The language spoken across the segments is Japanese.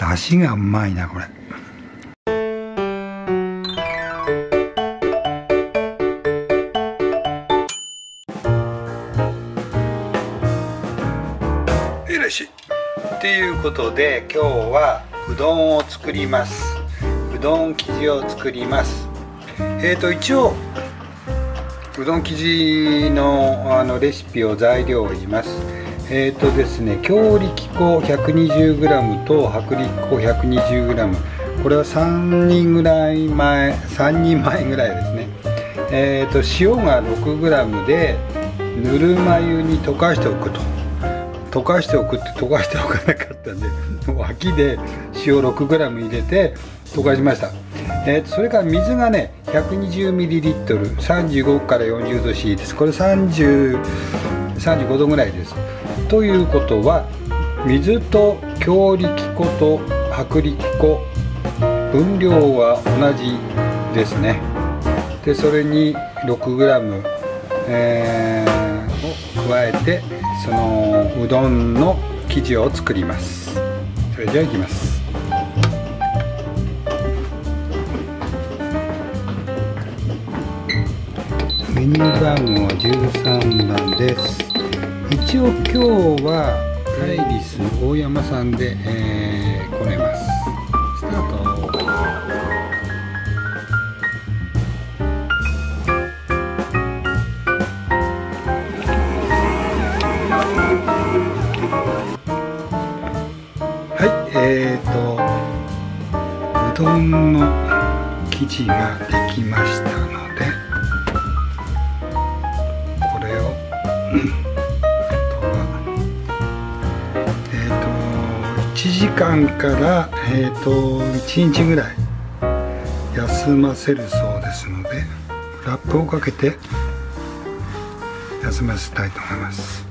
出汁がうまいなこれ。いらっしゃいということで今日はうどんを作ります。うどん生地を作ります。えーと一応うどん生地のあのレシピを材料を言います。えーとですね強力粉 120g と薄力粉 120g これは3人ぐらい前3人前ぐらいですね。えーと塩が 6g でぬるま湯に溶かしておくと。溶かしておくって溶かしておかなかったんで脇で塩 6g 入れて溶かしました、えー、それから水がね 120ml35 から40度 C です。これ30 35度ぐらいです。ということは水と強力粉と薄力粉分量は同じですね。でそれに 6g、えー、を加えてそのうどんの生地を作ります。それじゃあいきます。メニュー番号13番です。一応今日はタイリス大山さんで、えー、こねます。スタート。はいえーとうどんの生地ができました。間からえっ、と1日ぐらい休ませるそうですのでラップをかけて休ませたいと思います。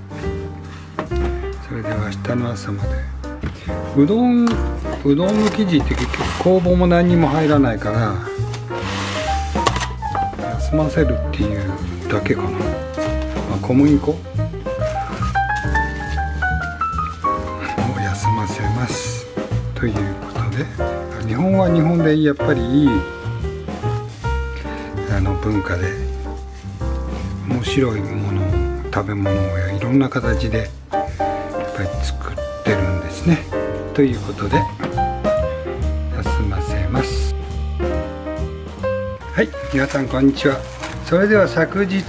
それでは明日の朝まで。うどんうどんの生地って結局工房も何にも入らないから休ませるっていうだけかな、まあ、小麦粉ということで日本は日本でやっぱりいいあの文化で面白いもの食べ物をいろんな形でやっぱり作ってるんですね。ということで休ませます。はい皆さんこんにちは。それでは昨日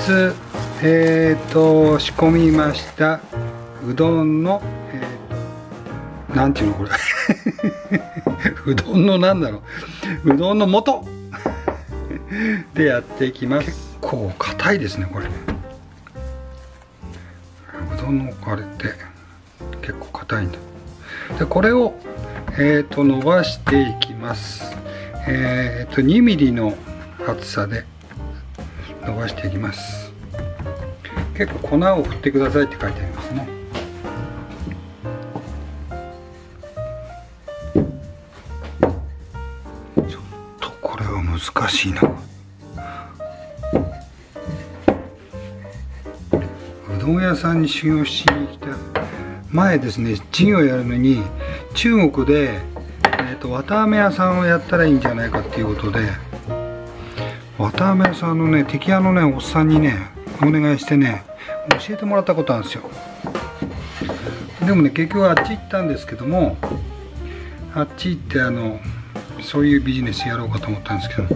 えっ、ー、と仕込みましたうどんのえー、なんていうのこれ。うどんのなんだろう。うどんの素でやっていきます。結構硬いですねこれうどんのあれって結構硬いんだ。でこれを、えーと、伸ばしていきます。えっ、ー、と 2mm の厚さで伸ばしていきます。結構粉を振ってくださいって書いてありますね。難しいな。うどん屋さんに修行しに来た前ですね授業やるのに中国で、えーと、綿あめ屋さんをやったらいいんじゃないかっていうことで綿あめ屋さんのね敵屋のねおっさんにねお願いしてね教えてもらったことあるんですよ。でもね結局あっち行ったんですけどもあっち行ってあのそういうビジネスやろうかと思ったんですけど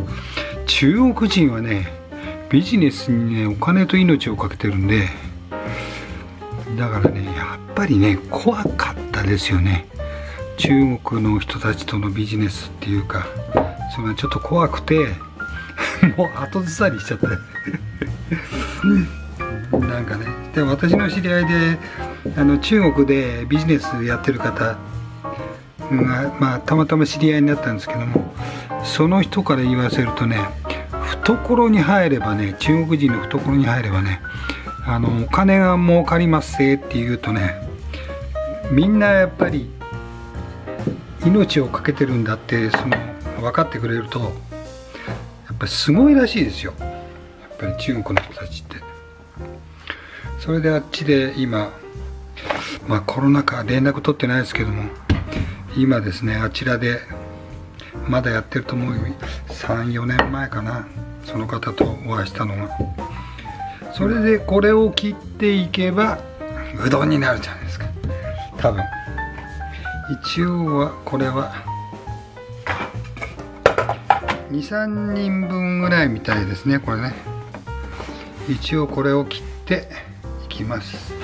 中国人はねビジネスにねお金と命をかけてるんでだからねやっぱりね怖かったですよね。中国の人たちとのビジネスっていうかそれはちょっと怖くて もう後ずさりしちゃって。なんかねで私の知り合いであの中国でビジネスやってる方が、まあ、たまたま知り合いになったんですけどもその人から言わせるとね懐に入ればね中国人の懐に入ればねあのお金が儲かりますせって言うとねみんなやっぱり命を懸けてるんだってその分かってくれるとやっぱりすごいらしいですよ。やっぱり中国の人たちって。それであっちで今まあコロナ禍連絡取ってないですけども今ですねあちらでまだやってると思う34年前かなその方とお会いしたのがそれでこれを切っていけばうどんになるじゃないですか。多分。一応はこれは23人分ぐらいみたいですねこれね。一応これを切っていきます。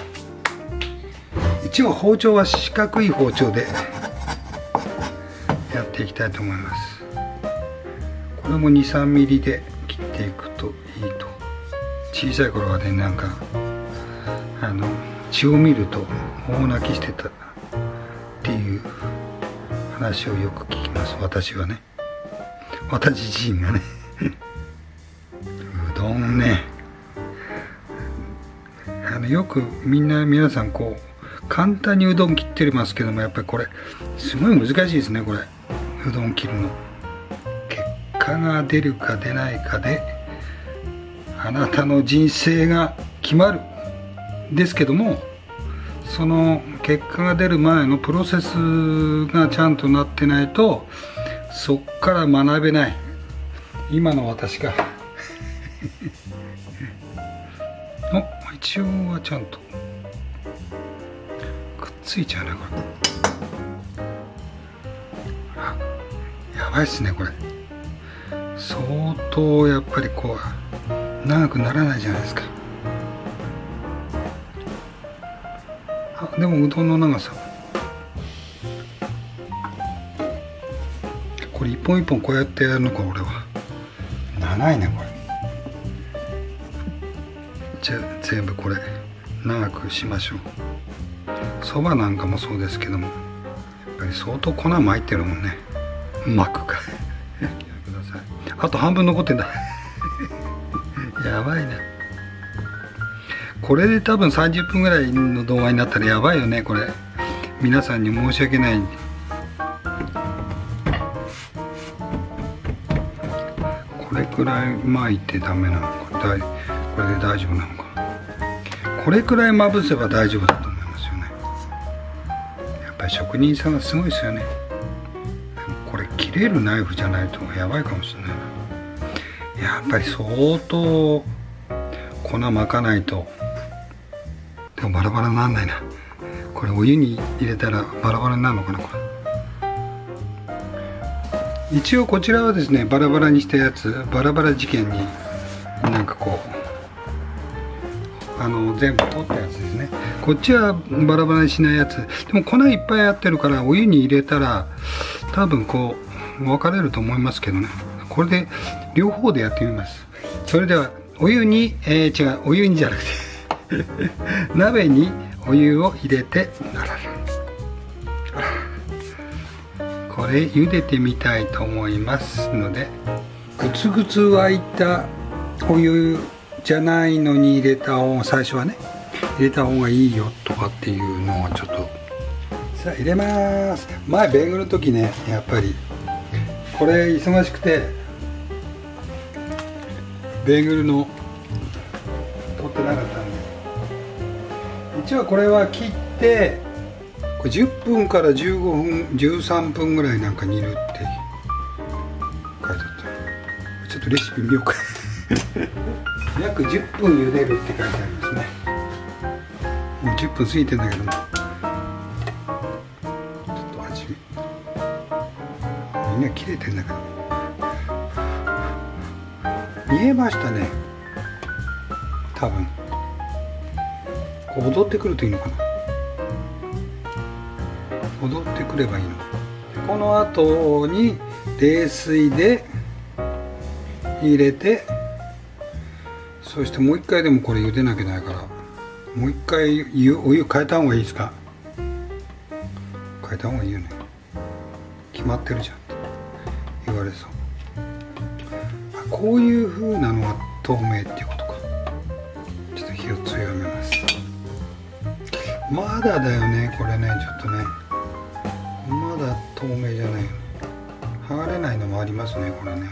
一応包丁は四角い包丁でていきたいと思います。これも23ミリで切っていくといいと。小さい頃はねなんかあの血を見ると大泣きしてたっていう話をよく聞きます。私はね。私自身がね。うどんね。あのよくみんな皆さんこう簡単にうどん切ってますけどもやっぱりこれすごい難しいですねこれ。うどん切るの。結果が出るか出ないかであなたの人生が決まる。ですけどもその結果が出る前のプロセスがちゃんとなってないとそっから学べない。今の私が。お一応はちゃんと。くっついちゃうねこれ。ばいっすねこれ。相当やっぱりこう長くならないじゃないですか。あでもうどんの長さ？これ一本一本こうやってやるのか俺は。長いねこれ。じゃあ全部これ長くしましょう。そばなんかもそうですけどもやっぱり相当粉まいてるもんね巻くかあと半分残ってんだ。やばいねこれで多分30分ぐらいの動画になったらやばいよねこれ。皆さんに申し訳ない。これくらい巻いてダメなのか。これで大丈夫なのか。これくらいまぶせば大丈夫だと思いますよね。やっぱり職人さんはすごいですよね切れるナイフじゃないとやばいかもしれないな。やっぱり相当粉巻かないと。でもバラバラにならないな。これお湯に入れたらバラバラになるのかなこれ。一応こちらはですねバラバラにしたやつバラバラ事件になんかこうあの全部取ったやつですね。こっちはバラバラにしないやつ。でも粉いっぱいやってるからお湯に入れたら多分こう分かれると思いますけどね。これで両方でやってみます。それではお湯に、えー、違うお湯にじゃなくて 鍋にお湯を入れてこれ茹でてみたいと思いますのでグツグツ沸いたお湯じゃないのに入れた方が最初はね入れた方がいいよとかっていうのはちょっと。さあ入れます。前ベーグルの時ねやっぱりこれ忙しくてベーグルの取ってなかったんで。一応これは切ってこれ10分から15分13分ぐらいなんか煮るって書いてあった。ちょっとレシピ見ようか。約10分茹でるって書いてありますね。もう10分過ぎてんだけども。みんな切れてんだけど。見えましたね。多分。踊ってくるといいのかな。踊ってくればいいのこの後に冷水で入れてそしてもう一回でもこれ茹でなきゃないからもう一回お湯変えた方がいいですか？変えた方がいいよね。決まってるじゃん。言われそう。こういう風なのが透明っていうことか。ちょっと火を強めます。まだだよねこれね。ちょっとね。まだ透明じゃない。剥がれないのもありますねこれね。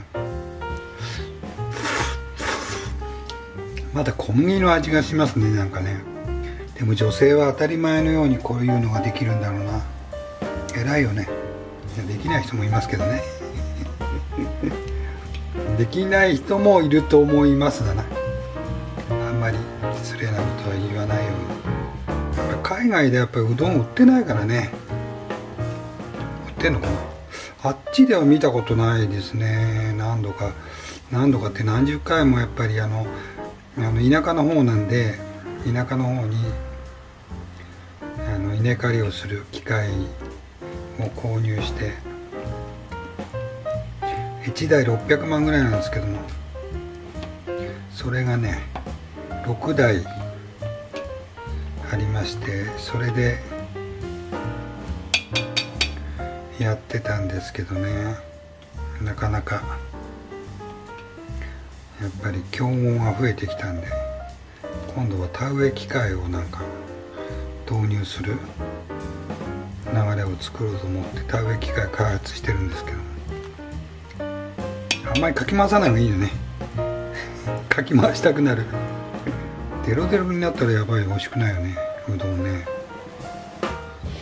まだ小麦の味がしますねなんかね。でも女性は当たり前のようにこういうのができるんだろうな。偉いよね。できない人もいますけどね。できない人もいると思いますだな。あんまり失礼なことは言わないように。海外でやっぱりうどん売ってないからね。売ってんのかな。あっちでは見たことないですね。何度か。何度かって何十回もやっぱりあのあの田舎の方なんで田舎の方にあの稲刈りをする機械を購入して1台600万ぐらいなんですけども。それがね6台ありましてそれでやってたんですけどね。なかなかやっぱり強豪が増えてきたんで今度は田植え機械をなんか導入する流れを作ろうと思って田植え機械開発してるんですけど。あんまりかき回さない方がいいよね。かき回したくなる。デロデロになったらやばい美味しくないよね。うどんね。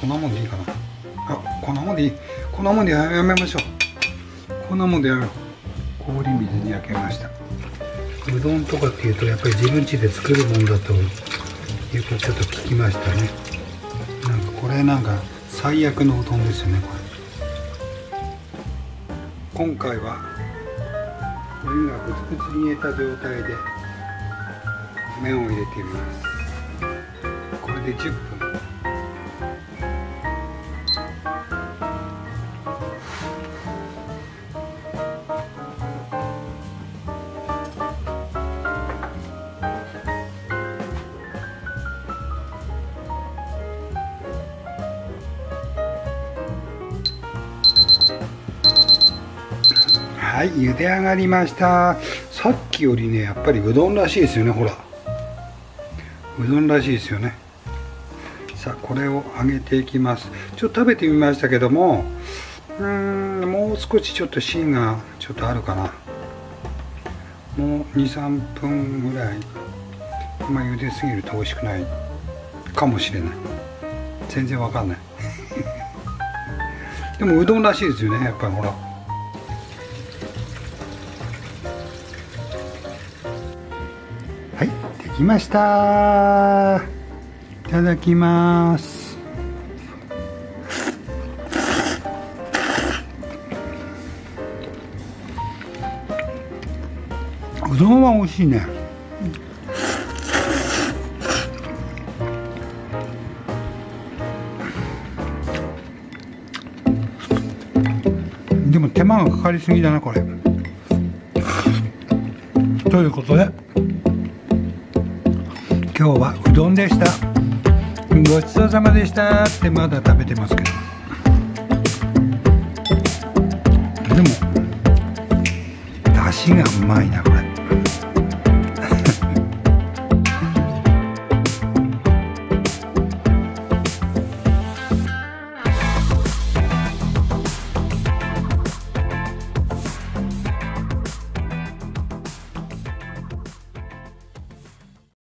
こんなもんでいいかな。あこんなもんでいい。こんなもんでやめましょう。こんなもんでやめよう。氷水に焼けました。うどんとかっていうとやっぱり自分家で作るもんだというとちょっと聞きましたね。なんかこれなんか最悪のうどんですよねこれ。今回は湯がグツグツ煮えた状態で麺を入れてみます。これで10分。はい茹で上がりました。さっきよりねやっぱりうどんらしいですよねほら。うどんらしいですよね。さあこれを揚げていきます。ちょっと食べてみましたけどもうーんもう少しちょっと芯がちょっとあるかな。もう23分ぐらい。ま茹ですぎると美味しくないかもしれない。全然わかんない。でもうどんらしいですよねやっぱりほら。はいできました。いただきます。うどんは美味しいね。でも手間がかかりすぎだなこれ。ということで今日はうどんでした。ごちそうさまでした。ってまだ食べてますけど。でも出汁がうまいなこれ。